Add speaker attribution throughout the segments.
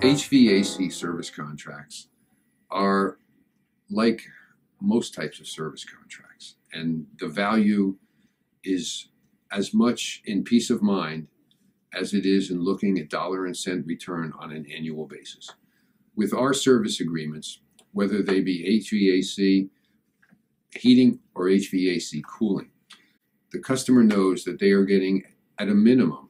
Speaker 1: HVAC service contracts are like most types of service contracts, and the value is as much in peace of mind as it is in looking at dollar and cent return on an annual basis. With our service agreements, whether they be HVAC, heating, or HVAC cooling, the customer knows that they are getting, at a minimum,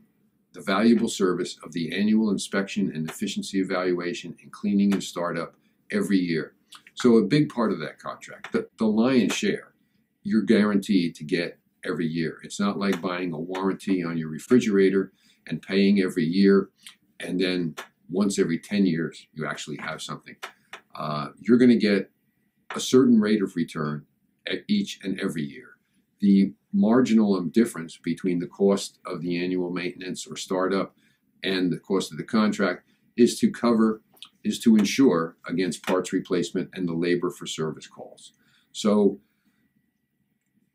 Speaker 1: the valuable service of the annual inspection and efficiency evaluation and cleaning and startup every year. So, a big part of that contract, the, the lion's share, you're guaranteed to get every year. It's not like buying a warranty on your refrigerator and paying every year, and then once every 10 years, you actually have something. Uh, you're going to get a certain rate of return at each and every year. The marginal difference between the cost of the annual maintenance or startup and the cost of the contract is to cover is to insure against parts replacement and the labor for service calls. So,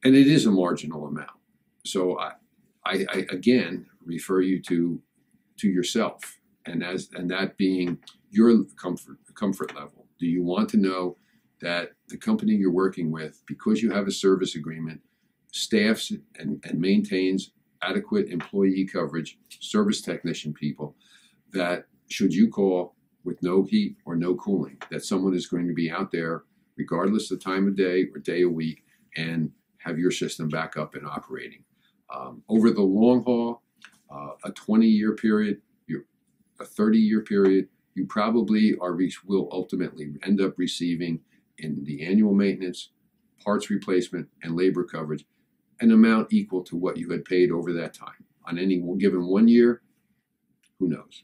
Speaker 1: and it is a marginal amount. So I, I, I again refer you to to yourself and as and that being your comfort comfort level. Do you want to know that the company you're working with, because you have a service agreement, staffs and, and maintains adequate employee coverage, service technician people, that should you call with no heat or no cooling, that someone is going to be out there regardless of time of day or day of week and have your system back up and operating. Um, over the long haul, uh, a 20 year period, a 30 year period, you probably are will ultimately end up receiving in the annual maintenance, parts replacement, and labor coverage an amount equal to what you had paid over that time. On any given one year, who knows?